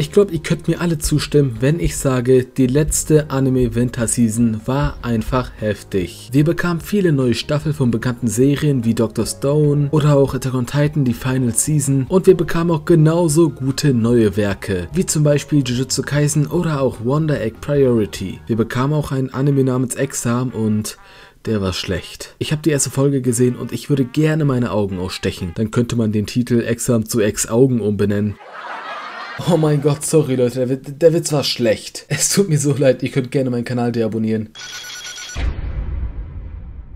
Ich glaube, ihr könnt mir alle zustimmen, wenn ich sage, die letzte Anime Winter Season war einfach heftig. Wir bekamen viele neue Staffeln von bekannten Serien wie Dr. Stone oder auch Attack on Titan, die Final Season und wir bekamen auch genauso gute neue Werke, wie zum Beispiel Jujutsu Kaisen oder auch Wonder Egg Priority. Wir bekamen auch einen Anime namens Exam und der war schlecht. Ich habe die erste Folge gesehen und ich würde gerne meine Augen ausstechen. Dann könnte man den Titel Exam zu Ex-Augen umbenennen. Oh mein Gott, sorry Leute, der, der, Witz war schlecht. Es tut mir so leid, ihr könnt gerne meinen Kanal deabonnieren.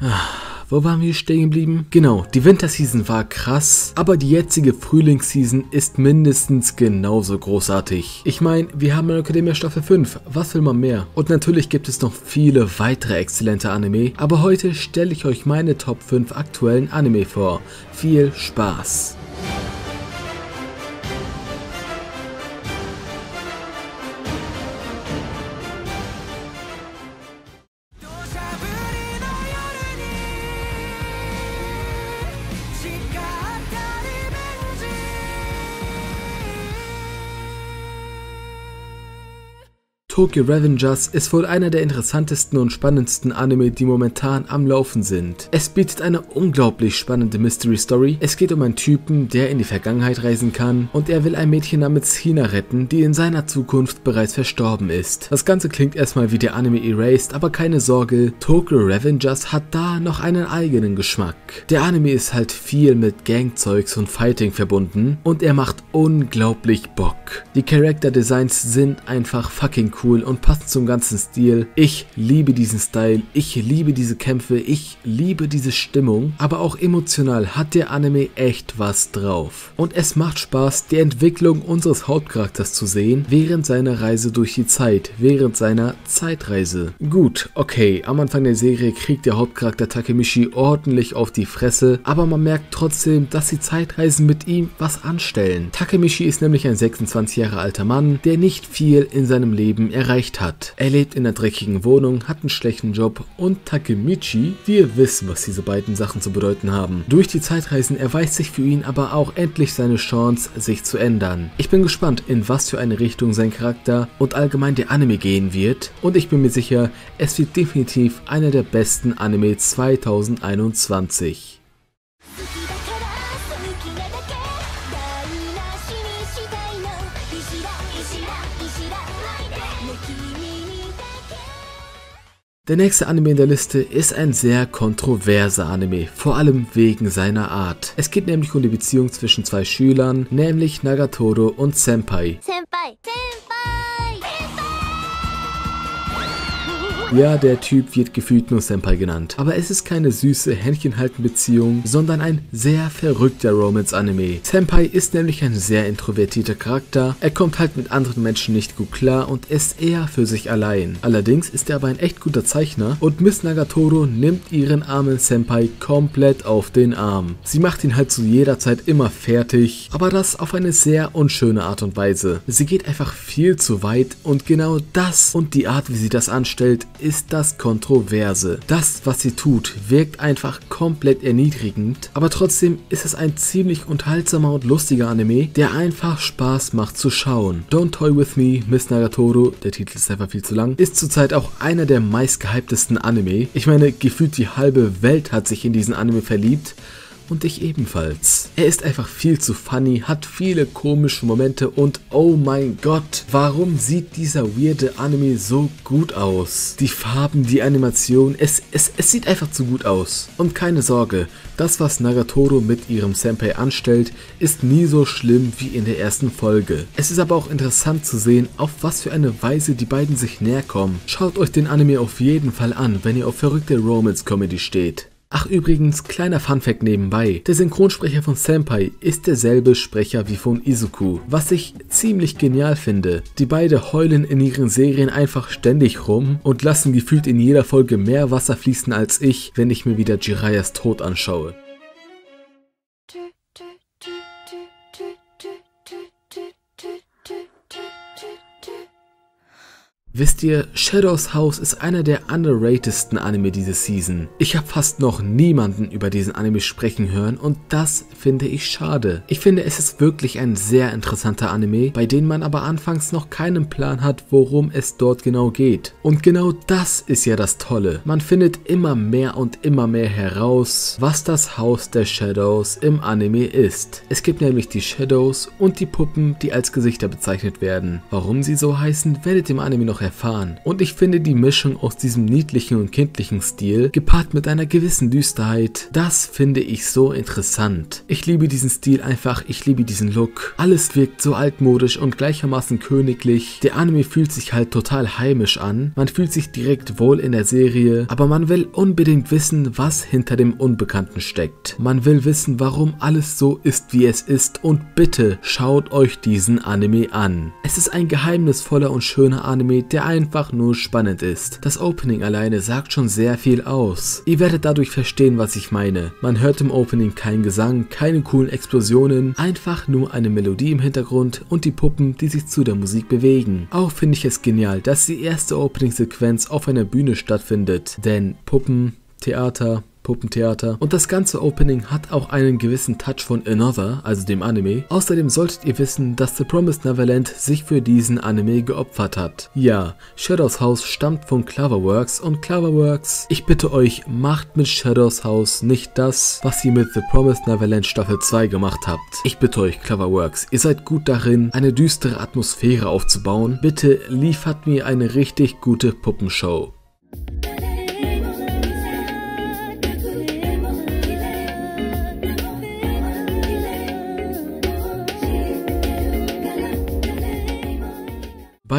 Ah. Wo waren wir stehen geblieben? Genau, die Winterseason war krass, aber die jetzige Frühlingsseason ist mindestens genauso großartig. Ich meine, wir haben eine Academia Staffel 5, was will man mehr? Und natürlich gibt es noch viele weitere exzellente Anime, aber heute stelle ich euch meine Top 5 aktuellen Anime vor. Viel Spaß! Tokyo Revengers ist wohl einer der interessantesten und spannendsten Anime, die momentan am Laufen sind. Es bietet eine unglaublich spannende Mystery Story. Es geht um einen Typen, der in die Vergangenheit reisen kann und er will ein Mädchen namens Hina retten, die in seiner Zukunft bereits verstorben ist. Das Ganze klingt erstmal wie der Anime Erased, aber keine Sorge, Tokyo Revengers hat da noch einen eigenen Geschmack. Der Anime ist halt viel mit Gangzeugs und Fighting verbunden und er macht unglaublich Bock. Die Character Designs sind einfach fucking cool cool und passt zum ganzen Stil. Ich liebe diesen Style, ich liebe diese Kämpfe, ich liebe diese Stimmung, aber auch emotional hat der Anime echt was drauf. Und es macht Spaß, die Entwicklung unseres Hauptcharakters zu sehen, während seiner Reise durch die Zeit, während seiner Zeitreise. Gut, okay, am Anfang der Serie kriegt der Hauptcharakter Takemichi ordentlich auf die Fresse, aber man merkt trotzdem, dass die Zeitreisen mit ihm was anstellen. Takemichi ist nämlich ein 26 Jahre alter Mann, der nicht viel in seinem Leben erreicht hat. Er lebt in einer dreckigen Wohnung, hat einen schlechten Job und Takemichi, wir wissen, was diese beiden Sachen zu bedeuten haben. Durch die Zeitreisen erweist sich für ihn aber auch endlich seine Chance, sich zu ändern. Ich bin gespannt, in was für eine Richtung sein Charakter und allgemein der Anime gehen wird und ich bin mir sicher, es wird definitiv einer der besten Anime 2021. Der nächste Anime in der Liste ist ein sehr kontroverser Anime, vor allem wegen seiner Art. Es geht nämlich um die Beziehung zwischen zwei Schülern, nämlich Nagatoro und Senpai. Senpai. Ja, der Typ wird gefühlt nur Senpai genannt. Aber es ist keine süße Händchenhalten-Beziehung, sondern ein sehr verrückter Romance-Anime. Senpai ist nämlich ein sehr introvertierter Charakter. Er kommt halt mit anderen Menschen nicht gut klar und ist eher für sich allein. Allerdings ist er aber ein echt guter Zeichner und Miss Nagatoro nimmt ihren armen Senpai komplett auf den Arm. Sie macht ihn halt zu jeder Zeit immer fertig, aber das auf eine sehr unschöne Art und Weise. Sie geht einfach viel zu weit und genau das und die Art, wie sie das anstellt, ist das Kontroverse. Das, was sie tut, wirkt einfach komplett erniedrigend, aber trotzdem ist es ein ziemlich unterhaltsamer und lustiger Anime, der einfach Spaß macht zu schauen. Don't Toy With Me, Miss Nagatoro, der Titel ist einfach viel zu lang, ist zurzeit auch einer der meistgehyptesten Anime. Ich meine, gefühlt die halbe Welt hat sich in diesen Anime verliebt und ich ebenfalls. Er ist einfach viel zu funny, hat viele komische Momente und oh mein Gott, warum sieht dieser weirde Anime so gut aus? Die Farben, die Animation, es, es, es sieht einfach zu gut aus. Und keine Sorge, das was Nagatoro mit ihrem Senpai anstellt, ist nie so schlimm wie in der ersten Folge. Es ist aber auch interessant zu sehen, auf was für eine Weise die beiden sich näher kommen. Schaut euch den Anime auf jeden Fall an, wenn ihr auf verrückte Romance-Comedy steht. Ach übrigens, kleiner Funfact nebenbei, der Synchronsprecher von Senpai ist derselbe Sprecher wie von Izuku, was ich ziemlich genial finde. Die beiden heulen in ihren Serien einfach ständig rum und lassen gefühlt in jeder Folge mehr Wasser fließen als ich, wenn ich mir wieder Jiraias Tod anschaue. Wisst ihr, Shadows House ist einer der underratedsten Anime diese Season. Ich habe fast noch niemanden über diesen Anime sprechen hören und das finde ich schade. Ich finde, es ist wirklich ein sehr interessanter Anime, bei dem man aber anfangs noch keinen Plan hat, worum es dort genau geht. Und genau das ist ja das Tolle. Man findet immer mehr und immer mehr heraus, was das Haus der Shadows im Anime ist. Es gibt nämlich die Shadows und die Puppen, die als Gesichter bezeichnet werden. Warum sie so heißen, werdet ihr im Anime noch erfahren. Und ich finde die Mischung aus diesem niedlichen und kindlichen Stil, gepaart mit einer gewissen Düsterheit, das finde ich so interessant. Ich liebe diesen Stil einfach, ich liebe diesen Look. Alles wirkt so altmodisch und gleichermaßen königlich. Der Anime fühlt sich halt total heimisch an. Man fühlt sich direkt wohl in der Serie, aber man will unbedingt wissen, was hinter dem Unbekannten steckt. Man will wissen, warum alles so ist, wie es ist und bitte schaut euch diesen Anime an. Es ist ein geheimnisvoller und schöner Anime, der einfach nur spannend ist. Das Opening alleine sagt schon sehr viel aus. Ihr werdet dadurch verstehen, was ich meine. Man hört im Opening keinen Gesang, keine coolen Explosionen, einfach nur eine Melodie im Hintergrund und die Puppen, die sich zu der Musik bewegen. Auch finde ich es genial, dass die erste Opening-Sequenz auf einer Bühne stattfindet, denn Puppen, Theater, Puppentheater. Und das ganze Opening hat auch einen gewissen Touch von Another, also dem Anime. Außerdem solltet ihr wissen, dass The Promised Neverland sich für diesen Anime geopfert hat. Ja, Shadows House stammt von Cloverworks und Cloverworks, ich bitte euch, macht mit Shadows House nicht das, was ihr mit The Promised Neverland Staffel 2 gemacht habt. Ich bitte euch, Cloverworks, ihr seid gut darin, eine düstere Atmosphäre aufzubauen. Bitte liefert mir eine richtig gute Puppenshow.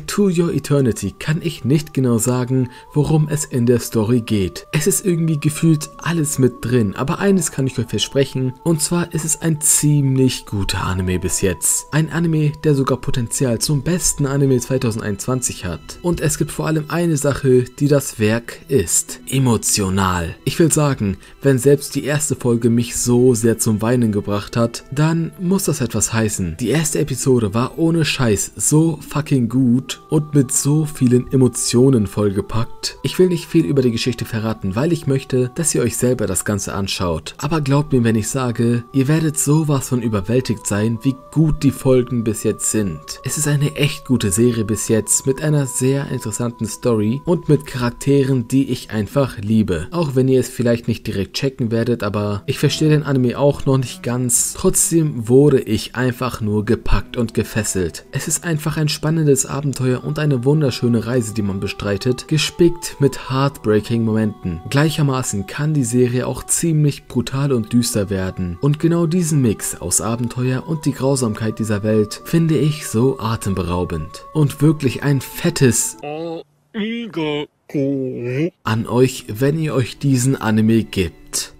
Bei To Your Eternity kann ich nicht genau sagen, worum es in der Story geht. Es ist irgendwie gefühlt alles mit drin, aber eines kann ich euch versprechen, und zwar ist es ein ziemlich guter Anime bis jetzt. Ein Anime, der sogar Potenzial zum besten Anime 2021 hat. Und es gibt vor allem eine Sache, die das Werk ist. Emotional. Ich will sagen, wenn selbst die erste Folge mich so sehr zum Weinen gebracht hat, dann muss das etwas heißen. Die erste Episode war ohne Scheiß so fucking gut und mit so vielen Emotionen vollgepackt. Ich will nicht viel über die Geschichte verraten, weil ich möchte, dass ihr euch selber das Ganze anschaut. Aber glaubt mir, wenn ich sage, ihr werdet sowas von überwältigt sein, wie gut die Folgen bis jetzt sind. Es ist eine echt gute Serie bis jetzt mit einer sehr interessanten Story und mit Charakteren, die ich einfach liebe. Auch wenn ihr es vielleicht nicht direkt checken werdet, aber ich verstehe den Anime auch noch nicht ganz. Trotzdem wurde ich einfach nur gepackt und gefesselt. Es ist einfach ein spannendes Abenteuer Abenteuer und eine wunderschöne Reise, die man bestreitet, gespickt mit heartbreaking Momenten. Gleichermaßen kann die Serie auch ziemlich brutal und düster werden. Und genau diesen Mix aus Abenteuer und die Grausamkeit dieser Welt finde ich so atemberaubend. Und wirklich ein fettes an euch, wenn ihr euch diesen Anime gibt.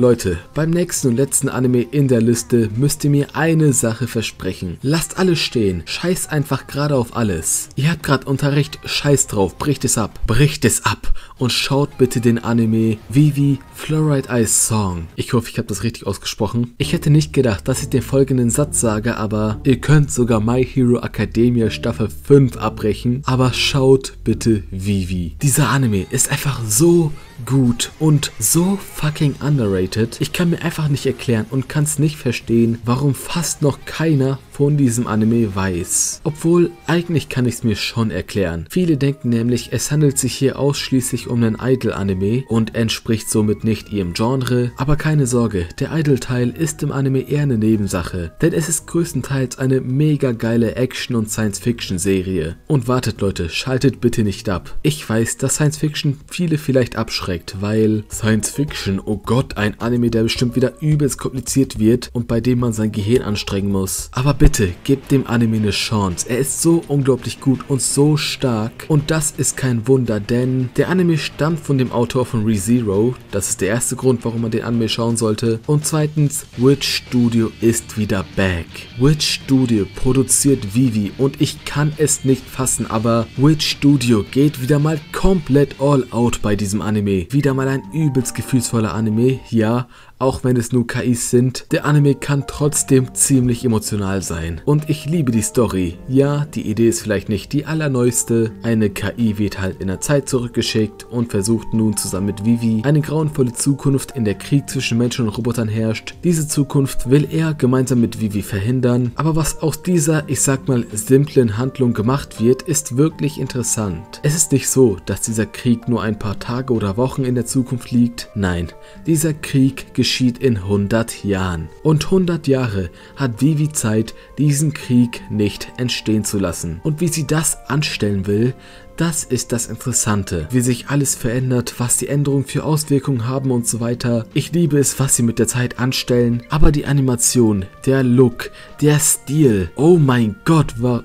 Leute, beim nächsten und letzten Anime in der Liste müsst ihr mir eine Sache versprechen. Lasst alles stehen, scheiß einfach gerade auf alles. Ihr habt gerade Unterricht, scheiß drauf, bricht es ab, bricht es ab und schaut bitte den Anime Vivi Fluoride Eyes Song. Ich hoffe, ich habe das richtig ausgesprochen. Ich hätte nicht gedacht, dass ich den folgenden Satz sage, aber ihr könnt sogar My Hero Academia Staffel 5 abbrechen, aber schaut bitte Vivi. Dieser Anime ist einfach so gut und so fucking underrated. Ich kann mir einfach nicht erklären und kann es nicht verstehen, warum fast noch keiner von diesem Anime weiß. Obwohl, eigentlich kann ich es mir schon erklären. Viele denken nämlich, es handelt sich hier ausschließlich um einen Idol-Anime und entspricht somit nicht ihrem Genre. Aber keine Sorge, der Idol-Teil ist im Anime eher eine Nebensache, denn es ist größtenteils eine mega geile Action- und Science-Fiction-Serie. Und wartet Leute, schaltet bitte nicht ab. Ich weiß, dass Science-Fiction viele vielleicht abschreckt, weil Science-Fiction, oh Gott, ein Anime, der bestimmt wieder übelst kompliziert wird und bei dem man sein Gehirn anstrengen muss. Aber bitte bitte gebt dem Anime eine Chance. Er ist so unglaublich gut und so stark und das ist kein Wunder, denn der Anime stammt von dem Autor von ReZero. Das ist der erste Grund, warum man den Anime schauen sollte. Und zweitens, Witch Studio ist wieder back. Witch Studio produziert Vivi und ich kann es nicht fassen, aber Witch Studio geht wieder mal komplett all out bei diesem Anime. Wieder mal ein übelst gefühlsvoller Anime, ja, auch wenn es nur KIs sind, der Anime kann trotzdem ziemlich emotional sein. Und ich liebe die Story. Ja, die Idee ist vielleicht nicht die allerneueste. Eine KI wird halt in der Zeit zurückgeschickt und versucht nun zusammen mit Vivi eine grauenvolle Zukunft, in der Krieg zwischen Menschen und Robotern herrscht. Diese Zukunft will er gemeinsam mit Vivi verhindern. Aber was aus dieser, ich sag mal, simplen Handlung gemacht wird, ist wirklich interessant. Es ist nicht so, dass dieser Krieg nur ein paar Tage oder Wochen in der Zukunft liegt. Nein, dieser Krieg geschieht geschieht in 100 Jahren. Und 100 Jahre hat Vivi Zeit, diesen Krieg nicht entstehen zu lassen. Und wie sie das anstellen will, das ist das Interessante, wie sich alles verändert, was die Änderungen für Auswirkungen haben und so weiter. Ich liebe es, was sie mit der Zeit anstellen, aber die Animation, der Look, der Stil, oh mein Gott, war...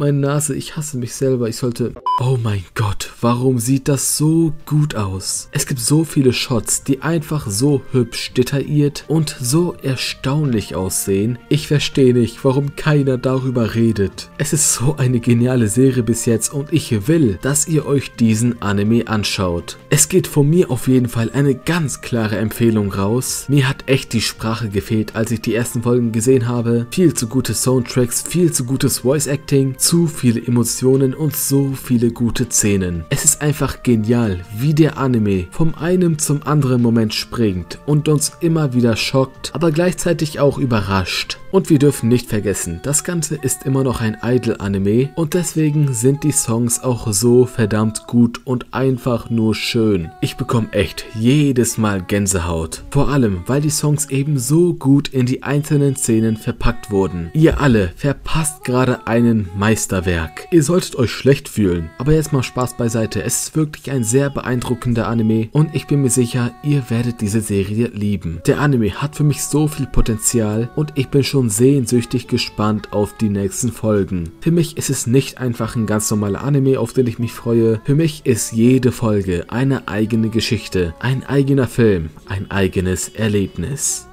Meine Nase, ich hasse mich selber. Ich sollte... Oh mein Gott, warum sieht das so gut aus? Es gibt so viele Shots, die einfach so hübsch, detailliert und so erstaunlich aussehen. Ich verstehe nicht, warum keiner darüber redet. Es ist so eine geniale Serie bis jetzt und ich will, dass ihr euch diesen Anime anschaut. Es geht von mir auf jeden Fall eine ganz klare Empfehlung raus. Mir hat echt die Sprache gefehlt, als ich die ersten Folgen gesehen habe. Viel zu gute Soundtracks, viel zu gutes Voice Acting, zu viele Emotionen und so viele gute Szenen. Es ist einfach genial, wie der Anime vom einen zum anderen Moment springt und uns immer wieder schockt, aber gleichzeitig auch überrascht. Und wir dürfen nicht vergessen, das Ganze ist immer noch ein Idol-Anime und deswegen sind die Songs auch so verdammt gut und einfach nur schön. Ich bekomme echt jedes Mal Gänsehaut. Vor allem, weil die Songs eben so gut in die einzelnen Szenen verpackt wurden. Ihr alle verpasst gerade einen Meisterwerk. Ihr solltet euch schlecht fühlen, aber jetzt mal Spaß beiseite. Es ist wirklich ein sehr beeindruckender Anime und ich bin mir sicher, ihr werdet diese Serie lieben. Der Anime hat für mich so viel Potenzial und ich bin schon schon sehnsüchtig gespannt auf die nächsten Folgen. Für mich ist es nicht einfach ein ganz normaler Anime, auf den ich mich freue. Für mich ist jede Folge eine eigene Geschichte, ein eigener Film, ein eigenes Erlebnis.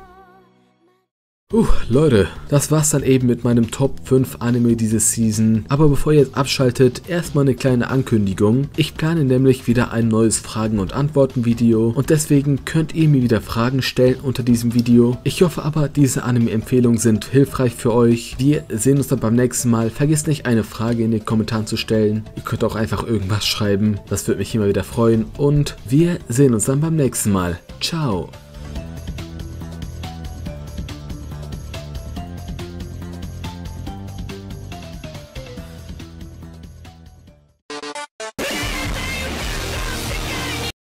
Uh, Leute, das war's dann eben mit meinem Top 5 Anime diese Season. Aber bevor ihr jetzt abschaltet, erstmal eine kleine Ankündigung. Ich plane nämlich wieder ein neues Fragen- und Antworten-Video und deswegen könnt ihr mir wieder Fragen stellen unter diesem Video. Ich hoffe aber, diese Anime-Empfehlungen sind hilfreich für euch. Wir sehen uns dann beim nächsten Mal. Vergesst nicht, eine Frage in den Kommentaren zu stellen. Ihr könnt auch einfach irgendwas schreiben. Das würde mich immer wieder freuen. Und wir sehen uns dann beim nächsten Mal. Ciao.